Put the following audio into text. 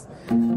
Yes.